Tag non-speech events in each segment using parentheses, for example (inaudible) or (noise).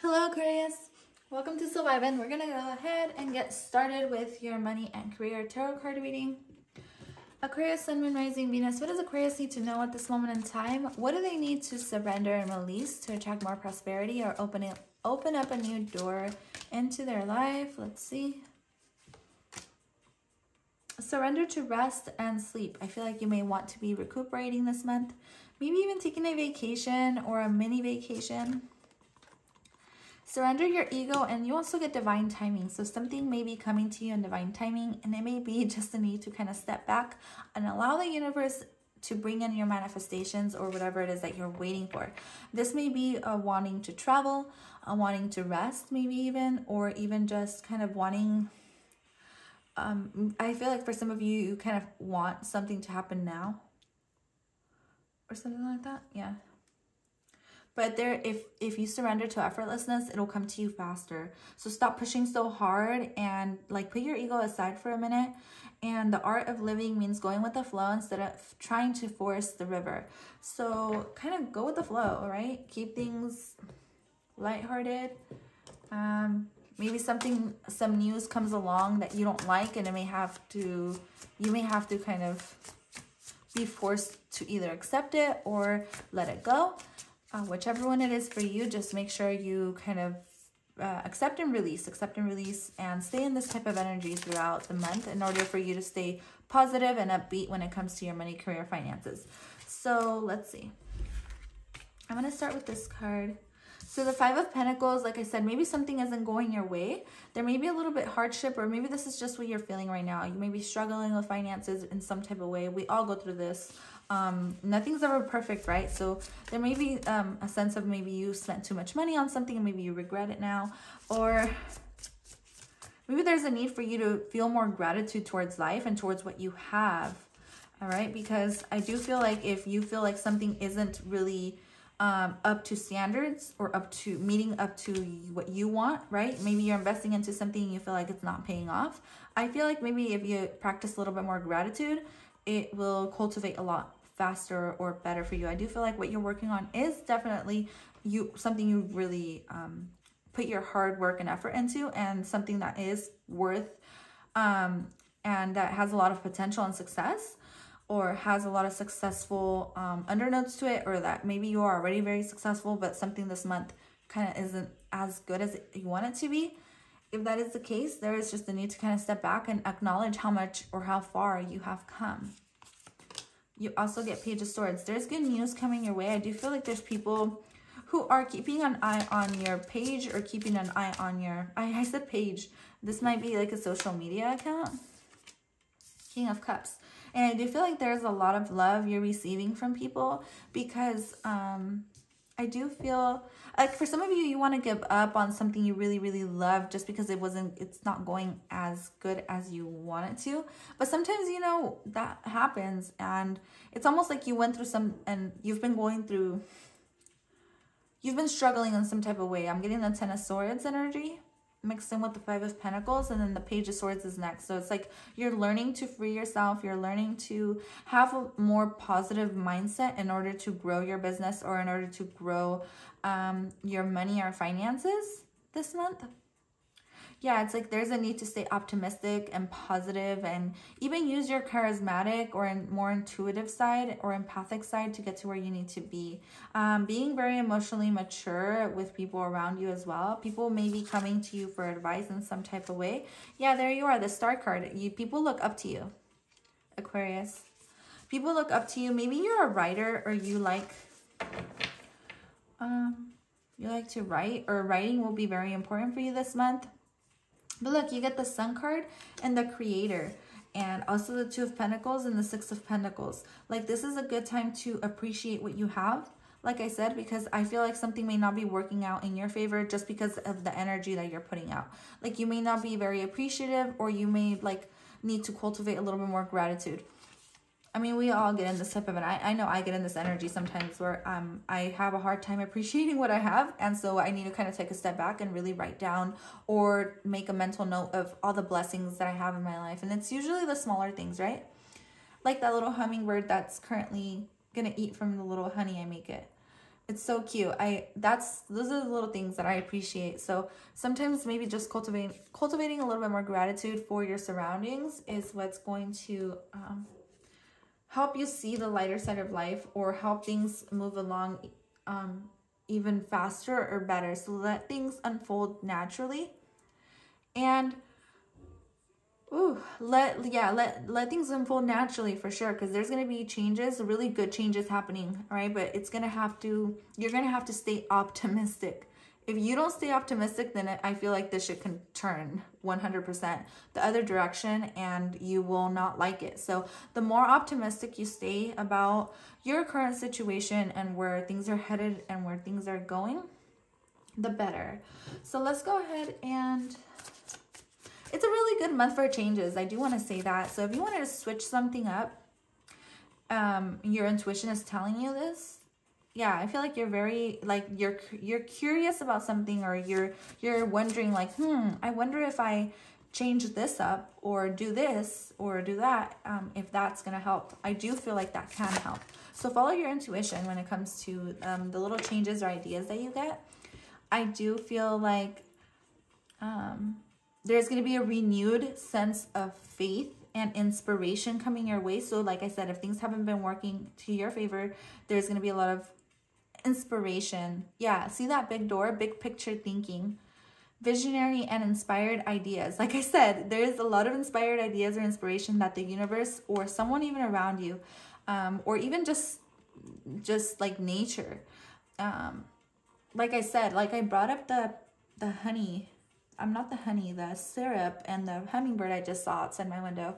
Hello Aquarius, welcome to Soul Vibin. We're gonna go ahead and get started with your money and career tarot card reading. Aquarius, Sun, Moon, Rising, Venus. What does Aquarius need to know at this moment in time? What do they need to surrender and release to attract more prosperity or open, it, open up a new door into their life? Let's see. Surrender to rest and sleep. I feel like you may want to be recuperating this month. Maybe even taking a vacation or a mini vacation. Surrender your ego and you also get divine timing. So something may be coming to you in divine timing and it may be (laughs) just a need to kind of step back and allow the universe to bring in your manifestations or whatever it is that you're waiting for. This may be a wanting to travel, a wanting to rest maybe even, or even just kind of wanting, um, I feel like for some of you, you kind of want something to happen now or something like that. Yeah. But there, if, if you surrender to effortlessness, it'll come to you faster. So stop pushing so hard and like put your ego aside for a minute. And the art of living means going with the flow instead of trying to force the river. So kind of go with the flow, right? Keep things lighthearted. Um, maybe something, some news comes along that you don't like and it may have to, you may have to kind of be forced to either accept it or let it go uh, whichever one it is for you, just make sure you kind of uh, accept and release, accept and release, and stay in this type of energy throughout the month in order for you to stay positive and upbeat when it comes to your money, career, finances. So let's see. I'm going to start with this card. So the Five of Pentacles, like I said, maybe something isn't going your way. There may be a little bit hardship or maybe this is just what you're feeling right now. You may be struggling with finances in some type of way. We all go through this um, nothing's ever perfect, right? So there may be um, a sense of maybe you spent too much money on something and maybe you regret it now. Or maybe there's a need for you to feel more gratitude towards life and towards what you have. All right, because I do feel like if you feel like something isn't really um, up to standards or up to meeting up to what you want, right? Maybe you're investing into something and you feel like it's not paying off. I feel like maybe if you practice a little bit more gratitude, it will cultivate a lot faster or better for you. I do feel like what you're working on is definitely you something you really um, put your hard work and effort into and something that is worth um, and that has a lot of potential and success or has a lot of successful um, undernotes to it or that maybe you are already very successful but something this month kind of isn't as good as you want it to be. If that is the case, there is just the need to kind of step back and acknowledge how much or how far you have come. You also get Page of Swords. There's good news coming your way. I do feel like there's people who are keeping an eye on your page or keeping an eye on your... I, I said page. This might be like a social media account. King of Cups. And I do feel like there's a lot of love you're receiving from people because um, I do feel like for some of you, you want to give up on something you really, really love just because it wasn't, it's not going as good as you want it to. But sometimes, you know, that happens and it's almost like you went through some, and you've been going through, you've been struggling in some type of way. I'm getting the Ten of Swords energy mixed in with the Five of Pentacles and then the Page of Swords is next. So it's like you're learning to free yourself. You're learning to have a more positive mindset in order to grow your business or in order to grow um, your money or finances this month yeah, it's like there's a need to stay optimistic and positive and even use your charismatic or more intuitive side or empathic side to get to where you need to be. Um, being very emotionally mature with people around you as well. People may be coming to you for advice in some type of way. Yeah, there you are, the star card. You People look up to you, Aquarius. People look up to you. Maybe you're a writer or you like... Um, you like to write or writing will be very important for you this month. But look, you get the Sun card and the Creator and also the Two of Pentacles and the Six of Pentacles. Like this is a good time to appreciate what you have. Like I said, because I feel like something may not be working out in your favor just because of the energy that you're putting out. Like you may not be very appreciative or you may like need to cultivate a little bit more gratitude. I mean, we all get in this type of, and I, I know I get in this energy sometimes where um, I have a hard time appreciating what I have. And so I need to kind of take a step back and really write down or make a mental note of all the blessings that I have in my life. And it's usually the smaller things, right? Like that little hummingbird that's currently going to eat from the little honey I make it. It's so cute. I that's those are the little things that I appreciate. So sometimes maybe just cultivating cultivating a little bit more gratitude for your surroundings is what's going to um, help you see the lighter side of life or help things move along um, even faster or better. So let things unfold naturally. And Ooh, let yeah, let let things unfold naturally for sure because there's gonna be changes, really good changes happening, right? But it's gonna have to you're gonna have to stay optimistic. If you don't stay optimistic, then I feel like this shit can turn 100% the other direction and you will not like it. So, the more optimistic you stay about your current situation and where things are headed and where things are going, the better. So, let's go ahead and it's a really good month for changes. I do want to say that. So if you wanted to switch something up, um, your intuition is telling you this. Yeah, I feel like you're very like you're you're curious about something or you're you're wondering like, hmm, I wonder if I change this up or do this or do that, um, if that's gonna help. I do feel like that can help. So follow your intuition when it comes to um, the little changes or ideas that you get. I do feel like um, there's going to be a renewed sense of faith and inspiration coming your way. So, like I said, if things haven't been working to your favor, there's going to be a lot of inspiration. Yeah, see that big door, big picture thinking, visionary and inspired ideas. Like I said, there's a lot of inspired ideas or inspiration that the universe or someone even around you, um, or even just just like nature. Um, like I said, like I brought up the the honey I'm not the honey, the syrup and the hummingbird I just saw outside my window.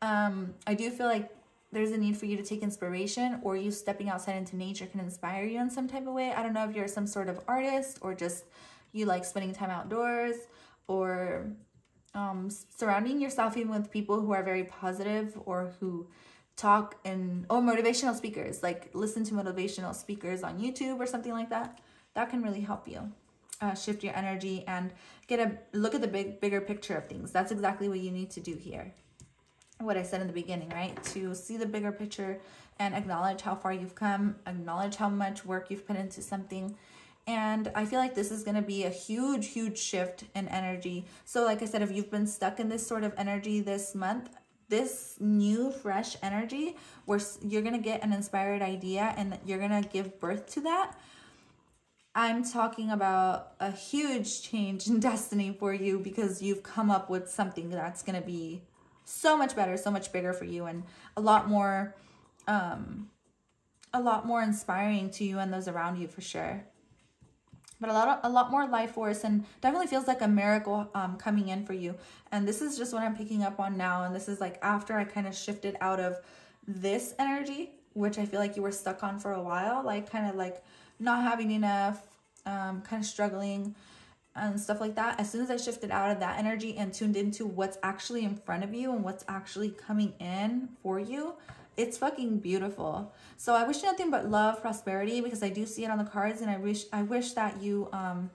Um, I do feel like there's a need for you to take inspiration or you stepping outside into nature can inspire you in some type of way. I don't know if you're some sort of artist or just you like spending time outdoors or um, surrounding yourself even with people who are very positive or who talk and oh motivational speakers like listen to motivational speakers on YouTube or something like that. That can really help you uh, shift your energy and get a look at the big bigger picture of things. That's exactly what you need to do here what i said in the beginning right? To see the bigger picture and acknowledge how far you've come acknowledge how much work you've put into something. And i feel like this is going to be a huge huge shift in energy. So like i said if you've been stuck in this sort of energy this month this new fresh energy where you're going to get an inspired idea and you're going to give birth to that I'm talking about a huge change in (laughs) destiny for you because you've come up with something that's going to be so much better, so much bigger for you and a lot more um a lot more inspiring to you and those around you for sure. But a lot of, a lot more life force and definitely feels like a miracle um coming in for you. And this is just what I'm picking up on now and this is like after I kind of shifted out of this energy, which I feel like you were stuck on for a while, like kind of like not having enough, um, kind of struggling and stuff like that. As soon as I shifted out of that energy and tuned into what's actually in front of you and what's actually coming in for you, it's fucking beautiful. So I wish nothing but love, prosperity, because I do see it on the cards, and I wish I wish that you um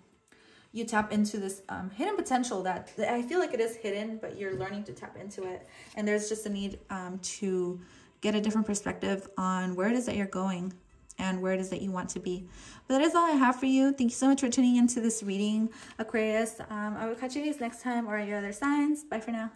you tap into this um, hidden potential that I feel like it is hidden, but you're learning to tap into it. And there's just a need um, to get a different perspective on where it is that you're going and where it is that you want to be. But that is all I have for you. Thank you so much for tuning into this reading, Aquarius. Um, I will catch you guys next time or your other signs. Bye for now.